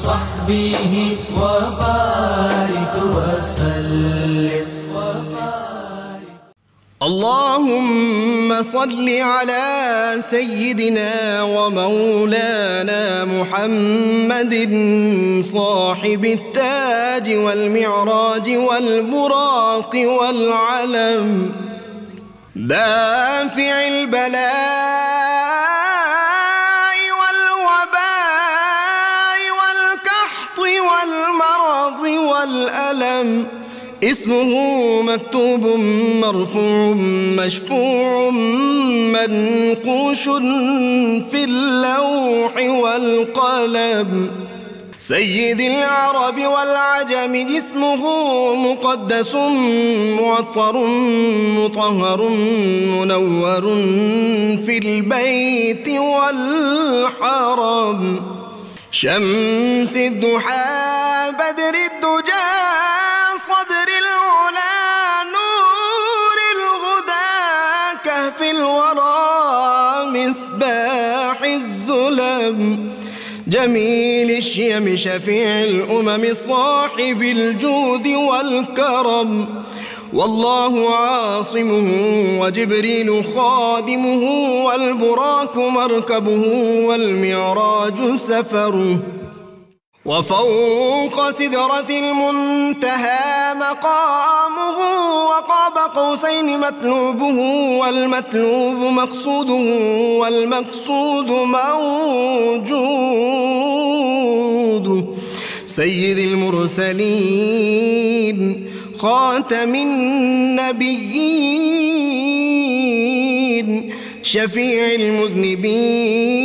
وصحبه وبارك وسلم. اللهم صل على سيدنا ومولانا محمد صاحب التاج والمعراج والبراق والعلم. دافع البلاء والألم. اسمه مكتوب مرفوع مشفوع منقوش في اللوح والقلم. سيد العرب والعجم جسمه مقدس معطر مطهر منور في البيت والحرم. شمس الضحى بدر جميل الشيم شفيع الأمم صاحب الجود والكرم. والله عاصمه وجبريل خادمه والبراك مركبه والمعراج سفره. وفوق سدرة المنتهى مقامه وقاب قوسين مطلوبه والمطلوب مقصوده والمقصود موجود. سيد المرسلين خاتم النبيين شفيع المذنبين.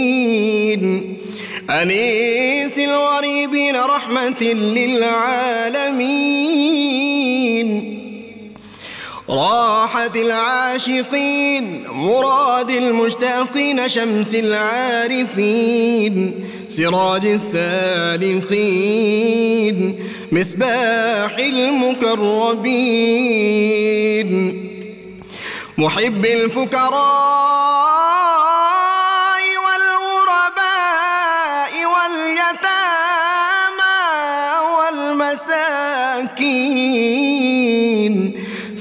أنيس الغريبين رحمة للعالمين. راحة العاشقين مراد المشتاقين شمس العارفين سراج السالخين مصباح المكربين محب الفكراء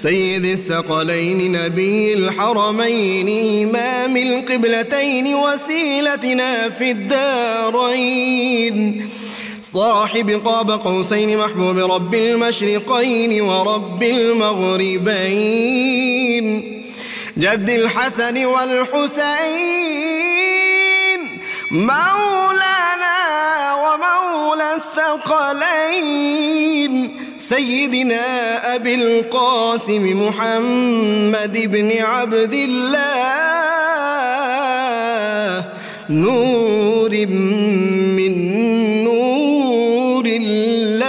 سيد الثقلين نبي الحرمين إمام القبلتين وسيلتنا في الدارين. صاحب قاب قوسين محبوب رب المشرقين ورب المغربين. جد الحسن والحسين مولانا ومولى الثقلين. سيدنا أبي القاسم محمد بن عبد الله. نور من نور الله.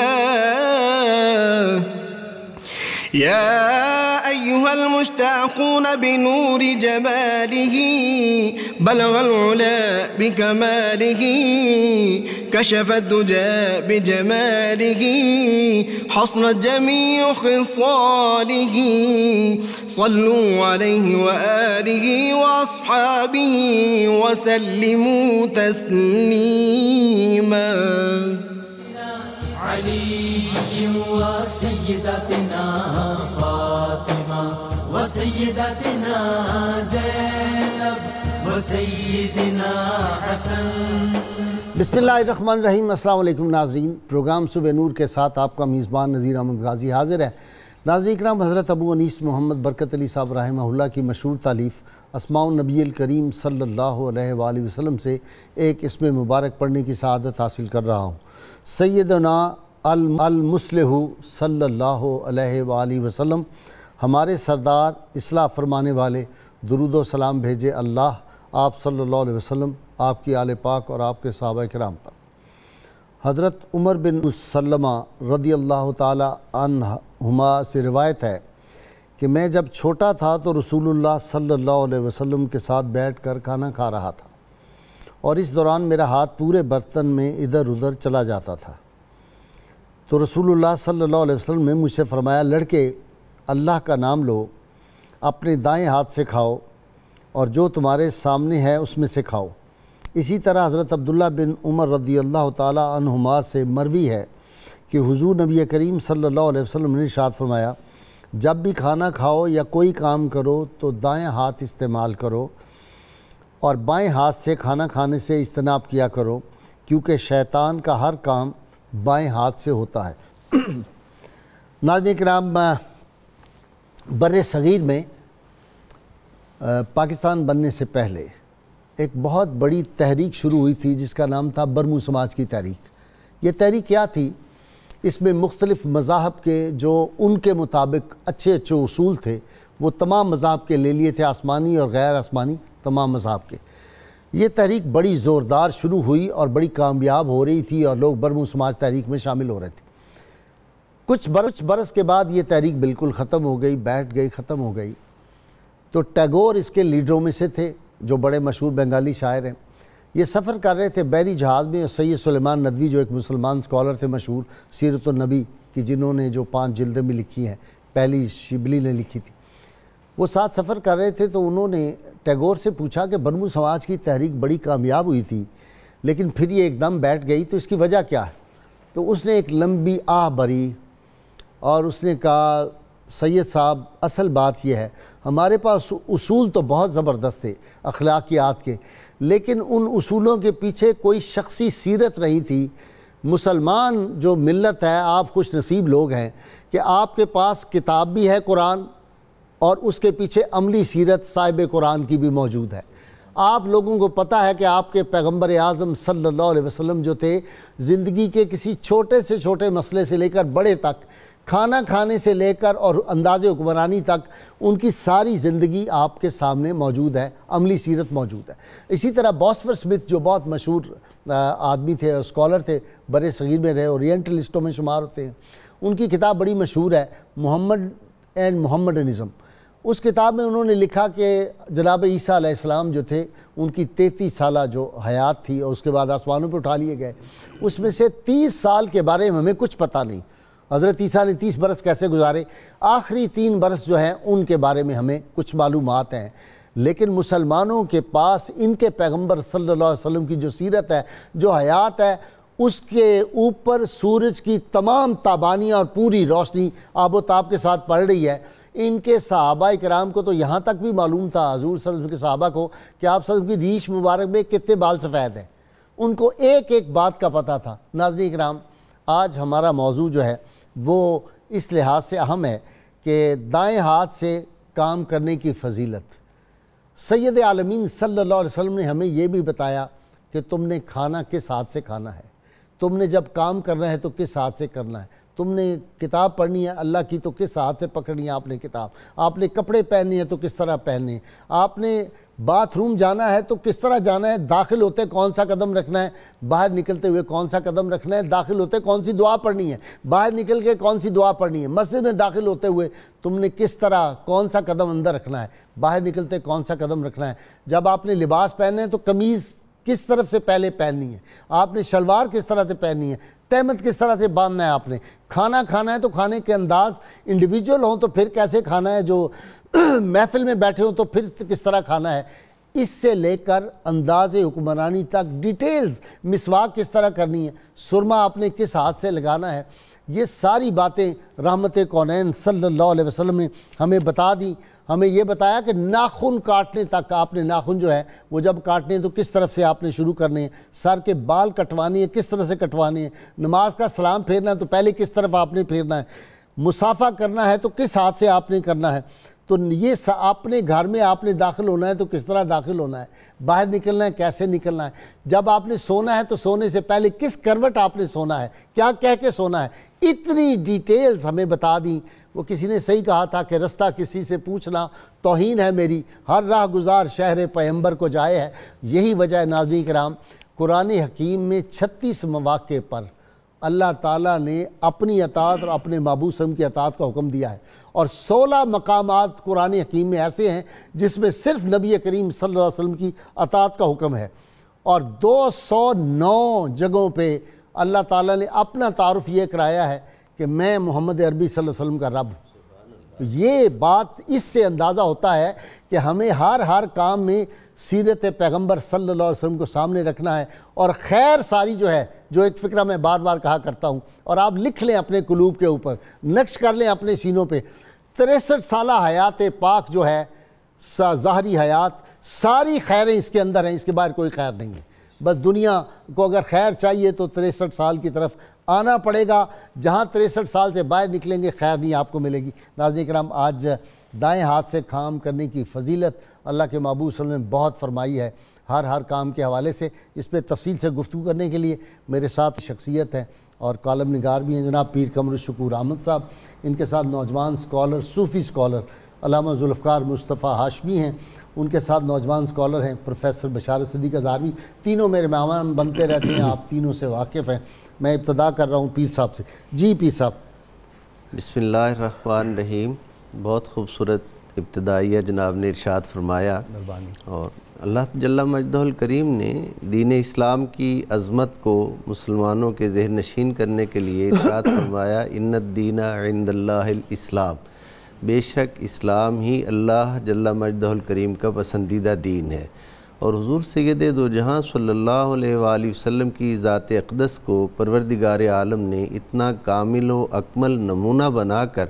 يا أيها المشتاقون بنور جماله. بلغ العلا بكماله كشف الدجى بجماله حصنت جميع خصاله. صلوا عليه وآله وأصحابه وسلموا تسليما. علي وسيدتنا فاطمة وسيدتنا زينب. وسيدنا حسن۔ بسم اللہ الرحمن الرحیم، السلام علیکم ناظرین۔ پروگرام صبح نور کے ساتھ آپ کا میزبان نذیر احمد غازی حاضر ہے۔ ناظرین اکرام، حضرت ابو انیس محمد برکت علی صاحب رحمہ اللہ کی مشہور تعلیف اسماء النبی الکریم صلی اللہ علیہ وآلہ وسلم سے ایک اسم مبارک پڑھنے کی سعادت حاصل کر رہا ہوں۔ سیدنا المسلح صلی اللہ علیہ وآلہ وسلم، ہمارے سردار اصلاح فرمانے والے درود و سلام بھیجے اللہ آپ صلی اللہ علیہ وسلم، آپ کی آل پاک اور آپ کے صحابہ کرام پر۔ حضرت عمر بن سلمہ رضی اللہ تعالی عنہما سے روایت ہے کہ میں جب چھوٹا تھا تو رسول اللہ صلی اللہ علیہ وسلم کے ساتھ بیٹھ کر کھانا کھا رہا تھا اور اس دوران میرا ہاتھ پورے برتن میں ادھر ادھر چلا جاتا تھا۔ تو رسول اللہ صلی اللہ علیہ وسلم نے مجھ سے فرمایا، لڑکے، اللہ کا نام لو، اپنے دائیں ہاتھ سے کھاؤ اور جو تمہارے سامنے ہے اس میں سے کھاؤ۔ اسی طرح حضرت عبداللہ بن عمر رضی اللہ تعالی عنہما سے مروی ہے کہ حضور نبی کریم صلی اللہ علیہ وسلم نے شاد فرمایا، جب بھی کھانا کھاؤ یا کوئی کام کرو تو دائیں ہاتھ استعمال کرو اور بائیں ہاتھ سے کھانا کھانے سے اجتناب کیا کرو، کیونکہ شیطان کا ہر کام بائیں ہاتھ سے ہوتا ہے۔ ناظرین کرام بر صغیر میں پاکستان بننے سے پہلے ایک بہت بڑی تحریک شروع ہوئی تھی جس کا نام تھا برمو سماج کی تحریک۔ یہ تحریک کیا تھی؟ اس میں مختلف مذاہب کے جو ان کے مطابق اچھے اچھے اصول تھے، وہ تمام مذاہب کے لے لیے تھے، آسمانی اور غیر آسمانی تمام مذاہب کے۔ یہ تحریک بڑی زوردار شروع ہوئی اور بڑی کامیاب ہو رہی تھی اور لوگ برمو سماج تحریک میں شامل ہو رہے تھے۔ کچھ برس برس کے بعد یہ تحریک بالکل ختم ہو گئی، بیٹھ گئی، ختم ہو گئی۔ تو ٹیگور اس کے لیڈروں میں سے تھے جو بڑے مشہور بنگالی شاعر ہیں۔ یہ سفر کر رہے تھے بحری جہاز میں سید سلیمان ندوی جو ایک مسلمان سکولر تھے مشہور، سیرت النبی کی جنہوں نے جو پانچ جلدیں میں لکھی ہیں، پہلی شبلی نے لکھی تھی۔ وہ ساتھ سفر کر رہے تھے تو انہوں نے ٹیگور سے پوچھا کہ برمو سماج کی تحریک بڑی کامیاب ہوئی تھی، لیکن پھر یہ ایک دم بیٹھ گئی تو اس کی وجہ کیا ہے؟ تو اس نے ایک لمبی آہ بری اور اس نے کہا، سید صاحب، اصل بات یہ ہے ہمارے پاس اصول تو بہت زبردست تھے، اخلاقیات کے، لیکن ان اصولوں کے پیچھے کوئی شخصی سیرت رہی تھی۔ مسلمان جو ملت ہے، آپ خوش نصیب لوگ ہیں کہ آپ کے پاس کتاب بھی ہے قرآن اور اس کے پیچھے عملی سیرت صاحب قرآن کی بھی موجود ہے۔ آپ لوگوں کو پتہ ہے کہ آپ کے پیغمبر اعظم صلی اللہ علیہ وسلم جو تھے، زندگی کے کسی چھوٹے سے چھوٹے مسئلے سے لے کر بڑے تک کھانا کھانے سے لے کر اور انداز حکمرانی تک ان کی ساری زندگی آپ کے سامنے موجود ہے، عملی سیرت موجود ہے۔ اسی طرح باسفر سمتھ جو بہت مشہور آدمی تھے اور اسکالر تھے برے صغیر میں رہے اورینٹلسٹوں میں شمار ہوتے ہیں۔ ان کی کتاب بڑی مشہور ہے، محمد اینڈ محمدنزم۔ اس کتاب میں انہوں نے لکھا کہ جناب عیسیٰ علیہ السلام جو تھے، ان کی تینتیس سالہ جو حیات تھی، اور اس کے بعد آسمانوں پہ اٹھا لیے گئے۔ اس میں سے تیس سال کے بارے میں ہمیں کچھ پتہ نہیں۔ حضرت عیسیٰ نے تیس برس کیسے گزارے؟ آخری تین برس جو ہیں، ان کے بارے میں ہمیں کچھ معلومات ہیں۔ لیکن مسلمانوں کے پاس ان کے پیغمبر صلی اللہ علیہ وسلم کی جو سیرت ہے، جو حیات ہے، اس کے اوپر سورج کی تمام تابانیاں اور پوری روشنی آب و تاب کے ساتھ پڑ رہی ہے۔ ان کے صحابہ کرام کو تو یہاں تک بھی معلوم تھا، حضور صلی اللہ علیہ وسلم کے صحابہ کو، کہ آپ صلی اللہ علیہ وسلم کی ریش مبارک میں کتنے بال سفید ہیں۔ ان کو ایک ایک بات کا پتہ تھا۔ ناظرین کرام آج ہمارا موضوع جو ہے وہ اس لحاظ سے اہم ہے کہ دائیں ہاتھ سے کام کرنے کی فضیلت۔ سید عالمین صلی اللہ علیہ وسلم نے ہمیں یہ بھی بتایا کہ تم نے کھانا کس ہاتھ سے کھانا ہے۔ تم نے جب کام کرنا ہے تو کس ہاتھ سے کرنا ہے؟ تم نے کتاب پڑھنی ہے، اللہ کی تو کس ہاتھ سے پکڑنی ہے؟ آپ نے کتاب۔ آپ نے کپڑے پہننے ہیں تو کس طرح پہننے آپ نے باتھ روم جانا ہے تو کس طرح جانا ہے؟ داخل ہوتے کون سا قدم رکھنا ہے؟ باہر نکلتے ہوئے کون سا قدم رکھنا ہے؟ داخل ہوتے کون سی دعا پڑھنی ہے؟ باہر نکل کے کون سی دعا پڑھنی ہے؟ مسجد میں داخل ہوتے ہوئے تم نے کس طرح کون سا قدم اندر رکھنا ہے؟ باہر نکلتے کون سا قدم رکھنا ہے؟ جب آپ نے لباس پہنے ہیں تو قمیض کس طرف سے پہلے پہننی ہے؟ آپ نے شلوار کس طرح سے پہننی ہے؟ تحمد کس طرح سے باندھنا ہے آپ نے؟ کھانا کھانا ہے تو کھانے کے انداز انڈیویجول ہوں تو پھر کیسے کھانا ہے؟ جو محفل میں بیٹھے ہوں تو پھر کس طرح کھانا ہے؟ اس سے لے کر انداز حکمرانی تک ڈیٹیلز مسواک کس طرح کرنی ہے؟ سرما آپ نے کس ہاتھ سے لگانا ہے؟ یہ ساری باتیں رحمت کونین صلی اللہ علیہ وسلم نے ہمیں بتا دی ہمیں یہ بتایا کہ ناخن کاٹنے تک آپ نے ناخن جو ہے وہ جب کاٹنے ہیں تو کس طرف سے آپ نے شروع کرنے ہیں؟ سر کے بال کٹوانے ہیں، کس طرح سے کٹوانے ہیں؟ نماز کا سلام پھیرنا ہے تو پہلے کس طرف آپ نے پھیرنا ہے؟ مسافہ کرنا ہے تو کس ہاتھ سے آپ نے کرنا ہے؟ تو یہ اپنے گھر میں آپ نے داخل ہونا ہے تو کس طرح داخل ہونا ہے؟ باہر نکلنا ہے، کیسے نکلنا ہے؟ جب آپ نے سونا ہے تو سونے سے پہلے کس کروٹ آپ نے سونا ہے؟ کیا کہہ کے سونا ہے؟ اتنی ڈیٹیلز ہمیں بتا دیں وہ کسی نے صحیح کہا تھا کہ رستہ کسی سے پوچھنا توہین ہے میری، ہر راہ گزار شہر پیمبر کو جائے ہے۔ یہی وجہ ہے ناظرین کرام، قرآن حکیم میں چھتیس مواقع پر اللہ تعالیٰ نے اپنی اطاعت اور اپنے مابو سم کی اطاعت کا حکم دیا ہے۔ اور سولہ مقامات قرآن حکیم میں ایسے ہیں جس میں صرف نبی کریم صلی اللہ علیہ وسلم کی اطاعت کا حکم ہے۔ اور دو سو نو جگہوں پہ اللہ تعالیٰ نے اپنا تعارف یہ کرایا ہے کہ میں محمد عربی صلی اللہ علیہ وسلم کا رب ہوں۔ یہ بات اس سے اندازہ ہوتا ہے کہ ہمیں ہر ہر کام میں سیرت پیغمبر صلی اللہ علیہ وسلم کو سامنے رکھنا ہے اور خیر ساری جو ہے، جو ایک فکرہ میں بار بار کہا کرتا ہوں، اور آپ لکھ لیں اپنے قلوب کے اوپر، نقش کر لیں اپنے سینوں پہ۔ تریسٹھ سالہ حیات پاک جو ہے ظاہری حیات، ساری خیریں اس کے اندر ہیں، اس کے باہر کوئی خیر نہیں ہے۔ بس دنیا کو اگر خیر چاہیے تو تریسٹھ سال کی طرف آنا پڑے گا۔ جہاں تریسٹھ سال سے باہر نکلیں گے، خیر نہیں، آپ کو ملے گی۔ ناظرین کرام، آج دائیں ہاتھ سے کام کرنے کی فضیلت اللہ کے محبوب صلی اللہ علیہ وسلم نے بہت فرمائی ہے، ہر ہر کام کے حوالے سے۔ اس پہ تفصیل سے گفتگو کرنے کے لیے میرے ساتھ شخصیت ہے اور کالم نگار بھی ہیں۔ جناب پیر قمر الشکور احمد صاحب، ان کے ساتھ نوجوان سکولر صوفی سکولر علامہ ذوالفقار مصطفیٰ ہاشمی ہیں۔ ان کے ساتھ نوجوان سکولر ہیں پروفیسر بشار صدیق ازاروی تینوں میرے مہمان بنتے رہتے ہیں، آپ تینوں سے واقف ہیں۔ میں ابتدا کر رہا ہوں پیر صاحب سے۔ جی پیر صاحب۔ بسم اللہ الرحمن الرحیم۔ بہت خوبصورت ابتدائیہ جناب نے ارشاد فرمایا۔ اور اللہ جل مجدہ الکریم نے دین اسلام کی عظمت کو مسلمانوں کے ذہن نشین کرنے کے لیے ارشاد فرمایا ان الدین عند اللہ الاسلام بے شک اسلام ہی اللہ جل مجدہ الکریم کا پسندیدہ دین ہے۔ اور حضور سید دو جہاں صلی اللہ علیہ وآلہ وسلم کی ذات اقدس کو پروردگار عالم نے اتنا کامل و اکمل نمونہ بنا کر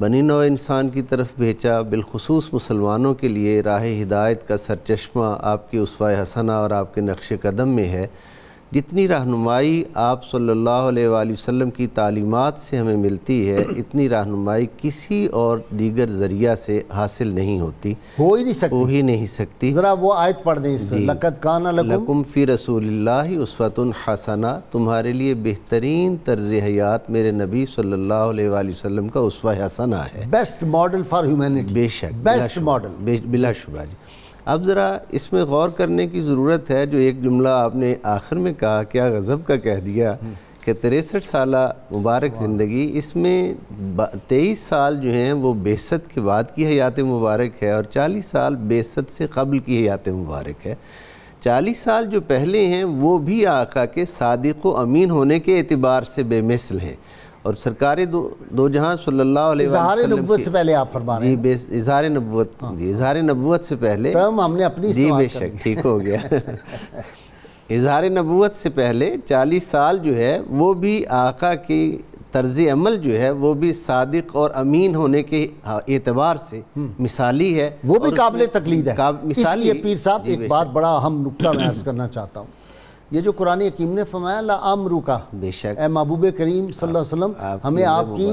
بنی نو انسان کی طرف بھیجا، بالخصوص مسلمانوں کے لیے راہ ہدایت کا سرچشمہ آپ کی اسوہ حسنہ اور آپ کے نقش قدم میں ہے۔ جتنی رہنمائی آپ صلی اللہ علیہ وآلہ وسلم کی تعلیمات سے ہمیں ملتی ہے اتنی رہنمائی کسی اور دیگر ذریعہ سے حاصل نہیں ہوتی۔ ہو ہی نہیں سکتی۔ ہو ہی نہیں سکتی۔ ذرا وہ آیت پڑھ دیں اس لقد کانا لکم۔ لکم فی رسول اللہ اسوۃ حسنہ۔ تمہارے لیے بہترین طرز حیات میرے نبی صلی اللہ علیہ وآلہ وسلم کا اسوہ حسنہ ہے۔ بیسٹ ماڈل فار ہیومینٹی بے شک بیسٹ ماڈل بلا شبہ جی۔ اب ذرا اس میں غور کرنے کی ضرورت ہے جو ایک جملہ آپ نے آخر میں کہا کیا غضب کا کہہ دیا کہ تریسٹھ سالہ مبارک زندگی اس میں تیئیس سال جو ہیں وہ بیست کے بعد کی حیات مبارک ہے اور چالیس سال بیست سے قبل کی حیات مبارک ہے۔ چالیس سال جو پہلے ہیں وہ بھی آقا کے صادق و امین ہونے کے اعتبار سے بے مثل ہیں۔ اور سرکار دو دو جہاں صلی اللہ علیہ وآلہ اظہار وسلم نبوت سے پہلے آپ فرما رہے جی ہیں۔ اظہار نبوت جی اظہار نبوت سے پہلے ٹرم ہم نے اپنی جی استعمال بے شک ٹھیک ہو گیا۔ اظہار نبوت سے پہلے چالیس سال جو ہے وہ بھی آقا کی طرز عمل جو ہے وہ بھی صادق اور امین ہونے کے اعتبار سے مثالی ہے وہ بھی قابل تقلید ہے۔ اس مثالی لیے پیر صاحب ایک بات بڑا اہم نکتہ میں عرض کرنا چاہتا ہوں۔ یہ جو قرآن حکیم نے فرمایا لا امرو کا۔ بے شک۔ اے محبوب کریم صلی اللہ علیہ وسلم ہمیں آپ کی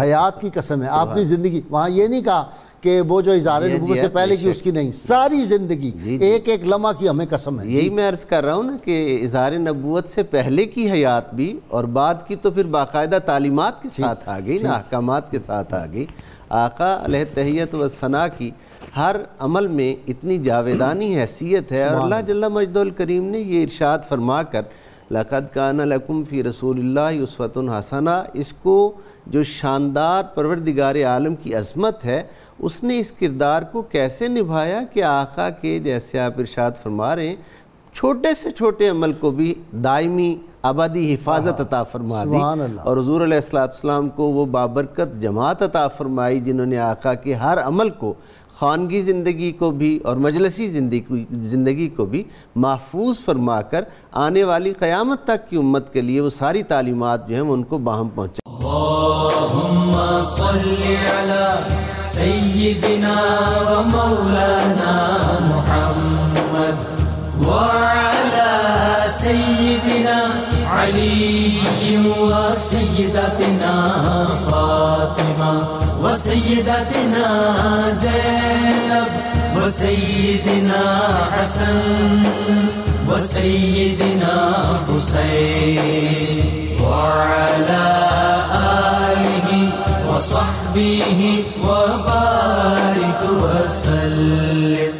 حیات کی قسم ہے آپ کی زندگی۔ وہاں یہ نہیں کہا کہ وہ جو اظہار جی، نبوت جی، سے پہلے کی۔ اس کی نہیں ساری زندگی جی، جی۔ ایک ایک لمحہ کی ہمیں قسم ہے۔ یہی میں عرض کر رہا ہوں نا کہ اظہار نبوت سے پہلے کی حیات بھی اور بعد کی تو پھر باقاعدہ تعلیمات کے ساتھ آ گئی نا احکامات کے ساتھ آ گئی آقا علیہ تحیت و ثنا کی ہر عمل میں اتنی جاویدانی حیثیت ہے۔ اور اللہ۔ جل مجد الکریم نے یہ ارشاد فرما کر لقد کان لکم فی رسول اللہ اسوۃ حسنہ اس کو جو شاندار پروردگار عالم کی عظمت ہے اس نے اس کردار کو کیسے نبھایا کہ آقا کے جیسے آپ ارشاد فرما رہے ہیں چھوٹے سے چھوٹے عمل کو بھی دائمی ابدی حفاظت عطا فرما دی اللہ۔ اور حضور علیہ السلام کو وہ بابرکت جماعت عطا فرمائی جنہوں نے آقا کے ہر عمل کو خانگی زندگی کو بھی اور مجلسی زندگی کو بھی محفوظ فرما کر آنے والی قیامت تک کی امت کے لیے وہ ساری تعلیمات جو ہیں وہ ان کو باہم پہنچا اللهم صل على سيدنا ومولانا محمد۔ وعلى سيدنا علي وسيدتنا فاطمة وسيدتنا زينب وسيدنا حسن وسيدنا حسين وعلى آله وصحبه وبارك وسلم.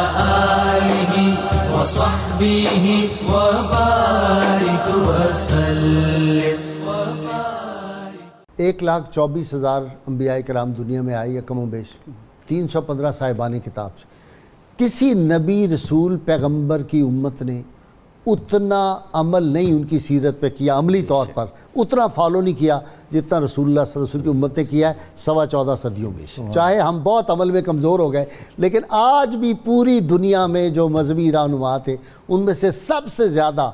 وصحبه وبارك وسلم ایک لاکھ چوبیس ہزار انبیاء کرام دنیا میں آئی ہے کم و بیش. تین سو پندرہ صاحبان کتاب سے. کسی نبی رسول پیغمبر کی امت نے اتنا عمل نہیں ان کی سیرت پہ کیا عملی طور پر۔ اتنا فالو نہیں کیا جتنا رسول اللہ صلی اللہ علیہ وسلم کی امت نے کیا ہے سوا چودہ صدیوں میں۔ چاہے ہم بہت عمل میں کمزور ہو گئے لیکن آج بھی پوری دنیا میں جو مذہبی رہنما تھے ان میں سے سب سے زیادہ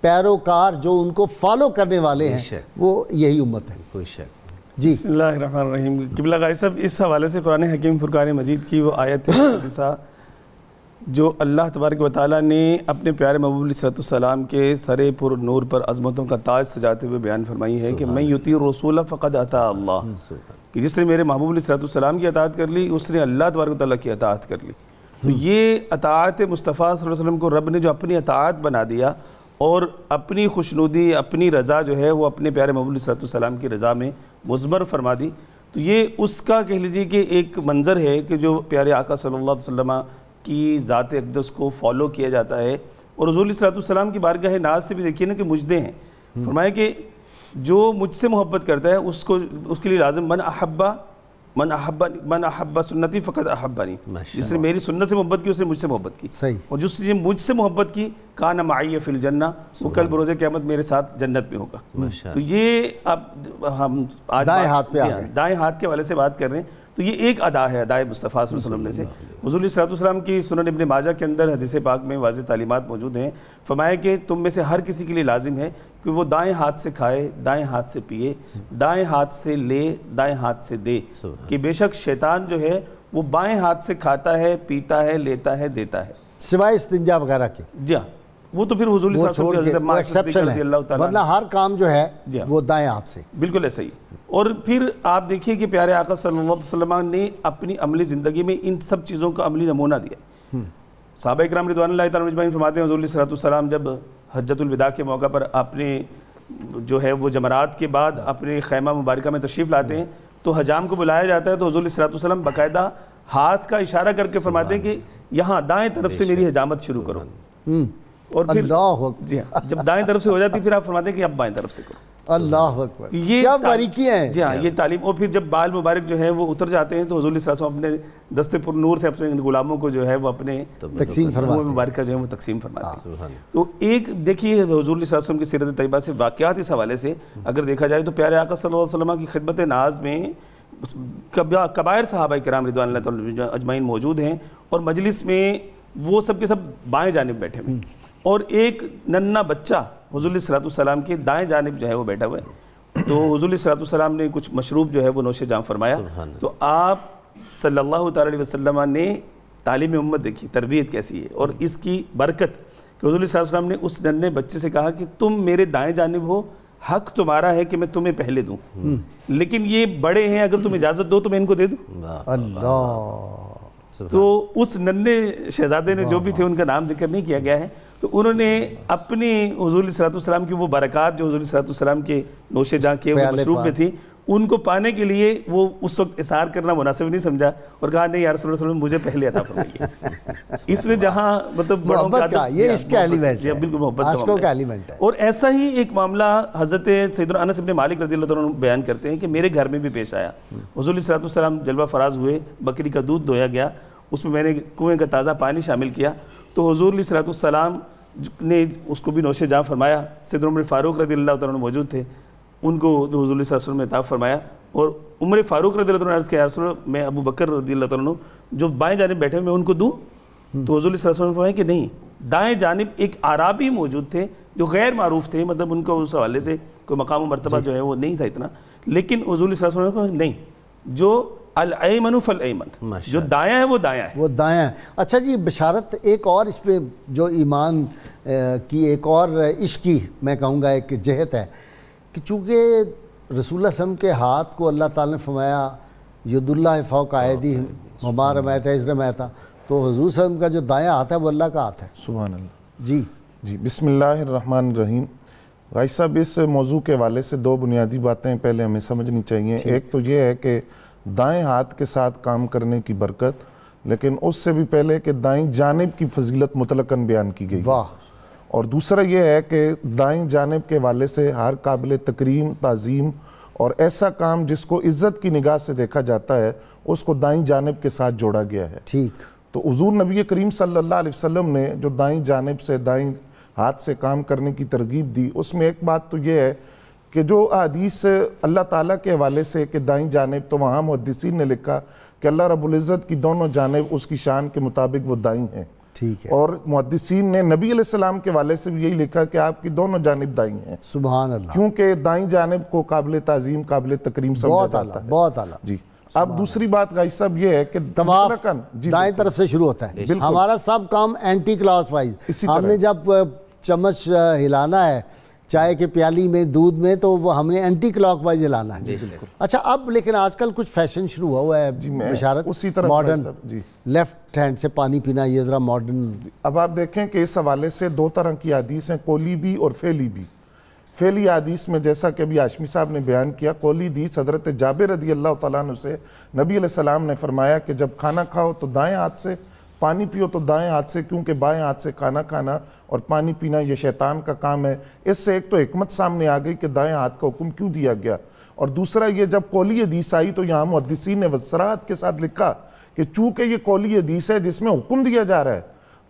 پیروکار جو ان کو فالو کرنے والے ہیں وہ یہی امت ہے۔ کوئی شک۔ جی۔ بسم اللہ الرحمن الرحیم۔ قبلہ غائی صاحب اس حوالے سے قرآن حکیم فرقان مجید کی وہ آیت جو اللہ تبارک و تعالیٰ نے اپنے پیارے محبوب علیہ السلام کے سرے پر نور پر عظمتوں کا تاج سجاتے ہوئے بیان فرمائی ہے کہ میں یوتی رسول فقد عطا اللہ کہ جس نے میرے محبوب علیہ السلام کی اطاعت کر لی اس نے اللہ تبارک و تعالیٰ کی اطاعت کر لی۔ تو یہ اطاعت مصطفیٰ صلی اللہ علیہ وسلم کو رب نے جو اپنی اطاعت بنا دیا اور اپنی خوشنودی اپنی رضا جو ہے وہ اپنے پیارے محبوب علیہ السلام کی رضا میں مضمر فرما دی۔ تو یہ اس کا کہہ لیجیے کہ ایک منظر ہے کہ جو پیارے آقا صلی اللہ علیہ وسلم کی ذات اقدس کو فالو کیا جاتا ہے۔ اور حضور علیہ السلام کی بارگاہ ناز سے بھی دیکھیے نا کہ مجدے ہیں۔ فرمایا کہ جو مجھ سے محبت کرتا ہے اس کو اس کے لیے لازم من احبا من احبا من احبا سنتی فقط احبانی جس نے میری سنت سے محبت کی اس نے مجھ سے محبت کی۔ صحیح۔ اور جس نے مجھ سے محبت کی کان معی فی الجنہ وہ کل بروز قیامت میرے ساتھ جنت میں ہوگا۔ تو یہ اب ہم آج دائیں ہاتھ پہ جی ہاں،۔ دائیں ہاتھ کے حوالے سے بات کر رہے ہیں۔ تو یہ ایک ادا ہے ادائے مصطفیٰ صلی اللہ علیہ وسلم میں سے۔ حضور علیہ الصلوۃ والسلام کی سنن ابن ماجہ کے اندر حدیث پاک میں واضح تعلیمات موجود ہیں۔ فرمایا کہ تم میں سے ہر کسی کے لیے لازم ہے کہ وہ دائیں ہاتھ سے کھائے دائیں ہاتھ سے پیے دائیں ہاتھ سے لے دائیں ہاتھ سے دے۔ کہ بے شک شیطان جو ہے وہ بائیں ہاتھ سے کھاتا ہے پیتا ہے لیتا ہے دیتا ہے۔ سوائے استنجا وغیرہ کے۔ جی ہاں۔ وہ تو پھر حضور علیہ صدیقہ ایکسیپشن رضی ہے۔ اللہ تعالیٰ ورنہ ہر کام جو ہے جی ہاں۔ وہ دائیں ہاتھ سے۔ بالکل ایسا ہی۔ اور پھر آپ دیکھیے کہ پیارے آقا صلی اللہ علیہ وسلم نے اپنی عملی زندگی میں ان سب چیزوں کا عملی نمونہ دیا۔ صحابہ اکرام رضوان اللہ تعالیٰ مجمعین فرماتے ہیں حضور علیہ صلی السلام جب حجت الوداع کے موقع پر اپنے جو ہے وہ جمرات کے بعد اپنے خیمہ مبارکہ میں تشریف لاتے ہیں تو حجام کو بلایا جاتا ہے تو حضور علیہ صلی السلام باقاعدہ ہاتھ کا اشارہ کر کے فرماتے ہیں کہ یہاں دائیں طرف سے میری حجامت شروع کرو۔ اور پھر اللہ جی ہاں جب دائیں طرف سے ہو جاتی پھر آپ فرماتے ہیں کہ اب بائیں طرف سے کرو۔ اللہ اکبر۔ یہ کیا باریکیاں ہیں۔ جی ہاں یہ تعلیم اور پھر جب بال مبارک جو ہے وہ اتر جاتے ہیں تو حضور علیہ وسلم اپنے دستے پر نور سے اپنے غلاموں کو جو ہے وہ اپنے تقسیم فرماتے۔ مبارکہ جو ہے وہ تقسیم فرماتے ہیں۔ تو ایک دیکھیے حضور علیہ وسلم کی سیرت طیبہ سے واقعات اس حوالے سے اگر دیکھا جائے تو پیارے آقا صلی اللہ علیہ وسلم کی خدمت ناز میں کبا- کبائر صحابہ کرام رضوان اللہ تعالیٰ اجمعین موجود ہیں اور مجلس میں وہ سب کے سب بائیں جانب بیٹھے ہوئے ہیں۔ اور ایک ننا بچہ حضور علیہ السلام کے دائیں جانب جو ہے وہ بیٹھا ہوا ہے۔ تو حضور علیہ السلام نے کچھ مشروب جو ہے وہ نوش جام فرمایا۔ تو آپ صلی اللہ تعالیٰ علیہ وسلم نے تعلیم امت دیکھی تربیت کیسی ہے؟ اور اس کی برکت کہ حضور صلی اللہ علیہ وسلم نے اس ننے بچے سے کہا کہ تم میرے دائیں جانب ہو حق تمہارا ہے کہ میں تمہیں پہلے دوں۔ لیکن یہ بڑے ہیں اگر تم اجازت دو تو میں ان کو دے دوں۔ اللہ۔ تو اس ننے شہزادے نے جو بھی تھے ان کا نام ذکر نہیں کیا گیا ہے۔ تو انہوں نے اپنی حضور اللہ السلام کی وہ برکات جو حضور اللہ السلام کے نوش جہاں کے مشروب میں۔ تھی ان کو پانے کے لیے وہ اس وقت اثار کرنا مناسب نہیں سمجھا اور کہا نہیں یا رسول اللہ صلی اللہ علیہ وسلم مجھے پہلے عطا فرمائیے۔ اس میں جہاں مطلب بڑوں محبت کا یہ ہاں، کا ایلیمنٹ ہے۔ بالکل محبت کا۔ ایلیمنٹ ہے۔ اور ایسا ہی ایک معاملہ حضرت سیدنا انس بن مالک رضی اللہ تعالیٰ عنہ بیان کرتے ہیں کہ میرے گھر میں بھی پیش آیا۔ حضور علیہ والسلام جلوہ فراز ہوئے بکری کا دودھ دھویا گیا اس میں میں نے کنویں کا تازہ پانی شامل کیا۔ تو حضور علیہ والسلام نے اس کو بھی نوش جہاں فرمایا۔ سیدنا عمر فاروق رضی اللہ تعالیٰ عنہ موجود تھے۔ ان کو جو حضور علیہ وسلم نے عطا فرمایا۔ اور عمر فاروق رضی اللہ تعالیٰ عنہ نے عرض کیا "یا رسول اللہ میں ابو بکر رضی اللہ تعالیٰ عنہ جو بائیں جانب بیٹھے ہوئے میں ان کو دوں؟ تو حضور علیہ وسلم نے فرمایا کہ نہیں دائیں جانب ایک عرابی موجود تھے جو غیر معروف تھے مطلب ان کو اس حوالے سے کوئی مقام و مرتبہ جو ہے وہ نہیں تھا اتنا۔ لیکن حضور علیہ وسلم نے فرمایا نہیں جو الایمن فالایمن۔ جو دایاں ہے وہ دایاں ہے وہ دائیں ہیں۔ اچھا جی بشارت ایک اور اس پہ جو ایمان کی ایک اور عشق کی میں کہوں گا ایک جہت ہے کہ چونکہ رسول اللہ علیہ وسلم کے ہاتھ کو اللہ تعالیٰ نے فرمایا ید اللہ فوق عیدی مبار رمیتا اس رمیتا تو حضور صلی اللہ علیہ وسلم کا جو دائیں ہاتھ ہے وہ اللہ کا ہاتھ ہے۔ سبحان اللہ۔ جی۔ جی بسم اللہ الرحمن الرحیم۔ بھائی صاحب اس موضوع کے حوالے سے دو بنیادی باتیں پہلے ہمیں سمجھنی چاہیے۔ ایک تو یہ ہے کہ دائیں ہاتھ کے ساتھ کام کرنے کی برکت لیکن اس سے بھی پہلے کہ دائیں جانب کی فضیلت مطلقاً بیان کی گئی۔ واہ۔ اور دوسرا یہ ہے کہ دائیں جانب کے والے سے ہر قابل تکریم تعظیم اور ایسا کام جس کو عزت کی نگاہ سے دیکھا جاتا ہے اس کو دائیں جانب کے ساتھ جوڑا گیا ہے۔ ٹھیک۔ تو حضور نبی کریم صلی اللہ علیہ وسلم نے جو دائیں جانب سے دائیں ہاتھ سے کام کرنے کی ترغیب دی اس میں ایک بات تو یہ ہے کہ جو حدیث اللہ تعالیٰ کے حوالے سے کہ دائیں جانب تو وہاں محدثین نے لکھا کہ اللہ رب العزت کی دونوں جانب اس کی شان کے مطابق وہ دائیں ہیں۔ ٹھیک ہے۔ اور محدثین نے نبی علیہ السلام کے حوالے سے بھی یہی لکھا کہ آپ کی دونوں جانب دائیں ہیں۔ سبحان اللہ۔ کیونکہ دائیں جانب کو قابل تعظیم قابل تکریم سمجھا جاتا ہے۔ بہت اعلیٰ۔ جی۔ اب دوسری بات غائی صاحب یہ ہے کہ طواف مطلقاً- جی دائیں۔ طرف سے شروع ہوتا ہے۔ ہمارا سب کام اینٹی کلاس وائز ہم۔ نے جب چمچ ہلانا ہے چائے کے پیالی میں دودھ میں تو وہ ہم نے اینٹی کلاک وائز ہلانا ہے اچھا اب لیکن آج کل کچھ فیشن شروع ہوا ہوا ہے جی، بشارت اسی طرف ماڈرن جی۔ لیفٹ ہینڈ سے پانی پینا یہ ذرا ماڈرن اب آپ دیکھیں کہ اس حوالے سے دو طرح کی حدیث ہیں کولی بھی اور فیلی بھی۔ فیلی حدیث میں جیسا کہ ابھی آشمی صاحب نے بیان کیا کولی حدیث حضرت جابر رضی اللہ تعالیٰ عنہ سے نبی علیہ السلام نے فرمایا کہ جب کھانا کھاؤ تو دائیں ہاتھ سے پانی پیو تو دائیں ہاتھ سے، کیونکہ بائیں ہاتھ سے کھانا کھانا اور پانی پینا یہ شیطان کا کام ہے۔ اس سے ایک تو حکمت سامنے آ گئی کہ دائیں ہاتھ کا حکم کیوں دیا گیا۔ اور دوسرا، یہ جب کولی حدیث آئی تو یہاں محدثین نے وسراحت کے ساتھ لکھا کہ چونکہ یہ کولی حدیث ہے جس میں حکم دیا جا رہا ہے،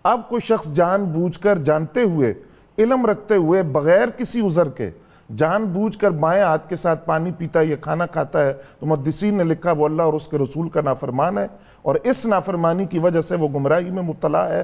اب کوئی شخص جان بوجھ کر جانتے ہوئے، علم رکھتے ہوئے بغیر کسی عذر کے جان بوجھ کر بائیں ہاتھ کے ساتھ پانی پیتا ہے یا کھانا کھاتا ہے، تو محدثین نے لکھا وہ اللہ اور اس کے رسول کا نافرمان ہے اور اس نافرمانی کی وجہ سے وہ گمراہی میں مبتلا ہے۔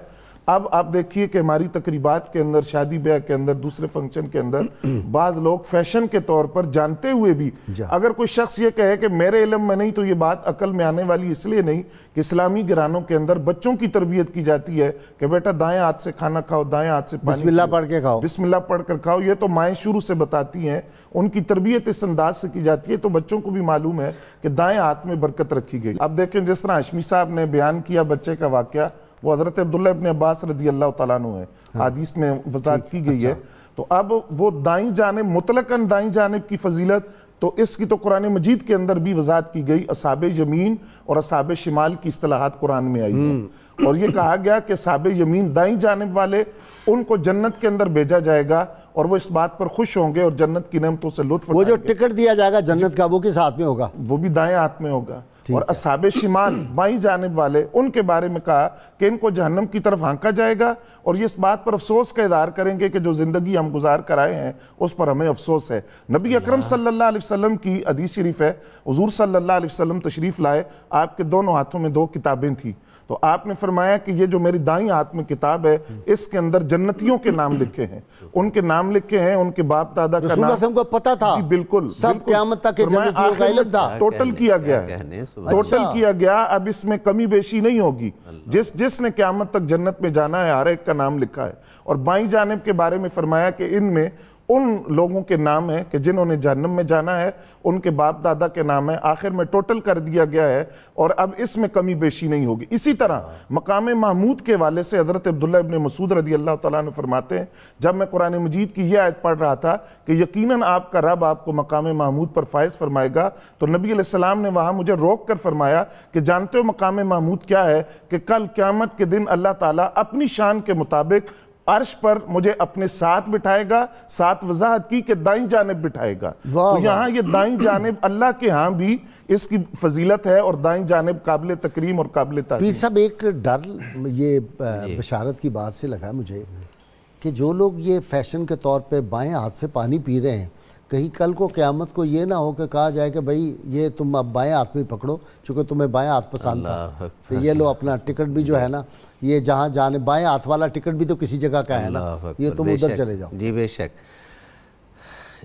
اب آپ دیکھیے کہ ہماری تقریبات کے اندر شادی بیاہ کے اندر دوسرے فنکشن کے اندر بعض لوگ فیشن کے طور پر جانتے ہوئے بھی اگر کوئی شخص یہ کہے کہ میرے علم میں نہیں تو یہ بات عقل میں آنے والی اس لیے نہیں کہ اسلامی گرانوں کے اندر بچوں کی تربیت کی جاتی ہے کہ بیٹا دائیں ہاتھ سے کھانا کھاؤ دائیں ہاتھ سے پانی بسم اللہ۔ پڑھ کے کھاؤ۔ بسم اللہ پڑھ کر کھاؤ یہ تو مائیں شروع سے بتاتی ہیں۔ ان کی تربیت اس انداز سے کی جاتی ہے تو بچوں کو بھی معلوم ہے کہ دائیں ہاتھ میں برکت رکھی گئی۔ اب دیکھیں جس طرح ہشمی صاحب نے بیان کیا بچے کا واقعہ وہ حضرت عبداللہ ابن عباس رضی اللہ تعالیٰ عنہ ہے حدیث میں وضاحت کی گئی ہے۔ تو اب وہ دائیں جانب مطلقاً دائیں جانب کی فضیلت تو اس کی تو قرآن مجید کے اندر بھی وضاحت کی گئی۔ اصحاب یمین اور اصحاب شمال کی اصطلاحات قرآن میں آئی ہیں۔ اور یہ کہا گیا کہ اصحاب یمین دائیں جانب والے ان کو جنت کے اندر بھیجا جائے گا اور وہ اس بات پر خوش ہوں گے اور جنت کی نعمتوں سے لطف وہ جو ٹکٹ دیا جائے گا جنت کا وہ کس ہاتھ میں ہوگا؟ وہ بھی دائیں ہاتھ میں ہوگا۔ اور اصحاب شمال بائیں جانب والے ان کے بارے میں کہا کہ ان کو جہنم کی طرف ہانکا جائے گا اور یہ اس بات پر افسوس کا اظہار کریں گے کہ جو زندگی ہم گزار کر آئے ہیں اس پر ہمیں افسوس ہے۔ نبی اکرم صلی اللہ علیہ وسلم کی حدیث شریف ہے حضور صلی اللہ علیہ وسلم تشریف لائے آپ کے دونوں ہاتھوں میں دو کتابیں تھیں۔ تو آپ نے فرمایا کہ یہ جو میری دائیں ہاتھ میں کتاب ہے اس کے اندر جنتیوں کے نام لکھے ہیں۔ ان کے نام لکھے ہیں ان کے باپ دادا کا رسول اللہ نام صلی اللہ علیہ وسلم کو پتہ تھا جی بالکل سب۔ قیامت تک ٹوٹل کیا گیا ہے۔ ٹوٹل اللہ۔ کیا گیا اب اس میں کمی بیشی نہیں ہوگی۔ جس جس نے قیامت تک جنت میں جانا ہے ہر ایک کا نام لکھا ہے۔ اور بائیں جانب کے بارے میں فرمایا کہ ان میں ان لوگوں کے نام ہیں کہ جنہوں نے جہنم میں جانا ہے، ان کے باپ دادا کے نام ہے آخر میں ٹوٹل کر دیا گیا ہے اور اب اس میں کمی بیشی نہیں ہوگی۔ اسی طرح مقام محمود کے والے سے حضرت عبداللہ ابن مسعود رضی اللہ تعالیٰ عنہ فرماتے ہیں، جب میں قرآن مجید کی یہ آیت پڑھ رہا تھا کہ یقیناً آپ کا رب آپ کو مقام محمود پر فائز فرمائے گا، تو نبی علیہ السلام نے وہاں مجھے روک کر فرمایا کہ جانتے ہو مقام محمود کیا ہے؟ کہ کل قیامت کے دن اللہ تعالیٰ اپنی شان کے مطابق عرش پر مجھے اپنے ساتھ بٹھائے گا ساتھ وضاحت کی کہ دائیں جانب بٹھائے گا۔ تو یہاں یہ دائیں جانب اللہ کے ہاں بھی اس کی فضیلت ہے اور دائیں جانب قابل تکریم اور قابل پیر تعظیم صاحب ایک ڈر یہ بشارت کی بات سے لگا مجھے کہ جو لوگ یہ فیشن کے طور پہ بائیں ہاتھ سے پانی پی رہے ہیں کہیں کل کو قیامت کو یہ نہ ہو کہ کہا جائے کہ بھائی یہ تم اب بائیں ہاتھ میں پکڑو چونکہ تمہیں بائیں ہاتھ پسند تھا۔ تو یہ لو اپنا ٹکٹ بھی جو ہے نا یہ جہاں جانے بائیں ہاتھ والا ٹکٹ بھی تو کسی جگہ کا ہے نا۔ یہ تم ادھر چلے جاؤ۔ جی بے شک۔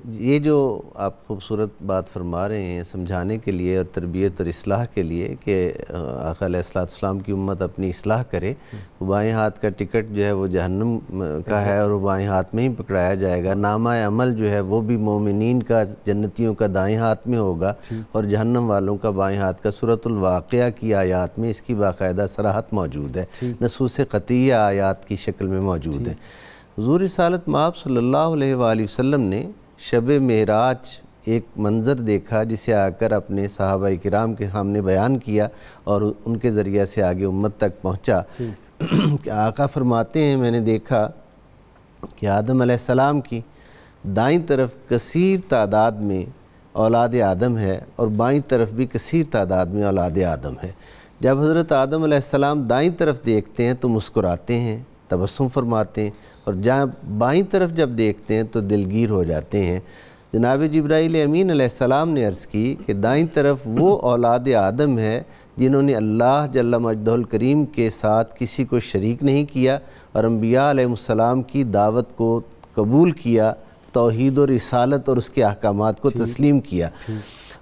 یہ جو آپ خوبصورت بات فرما رہے ہیں سمجھانے کے لیے اور تربیت اور اصلاح کے لیے کہ آقا علیہ السلام کی امت اپنی اصلاح کرے وہ بائیں ہاتھ کا ٹکٹ جو ہے وہ جہنم کا ہے اور وہ بائیں ہاتھ میں ہی پکڑایا جائے گا۔ نامہ عمل جو ہے وہ بھی مومنین کا جنتیوں کا دائیں ہاتھ میں ہوگا اور جہنم والوں کا بائیں ہاتھ کا صورت الواقعہ کی آیات میں اس کی باقاعدہ سراحت موجود ہے۔ نصوص قطعیہ آیات کی شکل میں موجود ہے۔ حضور رسالت مآب صلی اللہ علیہ وآلہ وسلم نے شب معراج ایک منظر دیکھا جسے آ کر اپنے صحابہ کرام کے سامنے بیان کیا اور ان کے ذریعہ سے آگے امت تک پہنچا۔ کہ آقا فرماتے ہیں، میں نے دیکھا کہ آدم علیہ السلام کی دائیں طرف کثیر تعداد میں اولاد آدم ہے اور بائیں طرف بھی کثیر تعداد میں اولاد آدم ہے۔ جب حضرت آدم علیہ السلام دائیں طرف دیکھتے ہیں تو مسکراتے ہیں۔ تبسم فرماتے ہیں اور جہاں بائیں طرف جب دیکھتے ہیں تو دلگیر ہو جاتے ہیں۔ جناب جبرائیل امین علیہ السلام نے عرض کی کہ دائیں طرف وہ اولاد آدم ہے جنہوں نے اللہ جل مجدہ الکریم کے ساتھ کسی کو شریک نہیں کیا اور انبیاء علیہ السلام کی دعوت کو قبول کیا توحید و رسالت اور اس کے احکامات کو تسلیم کیا۔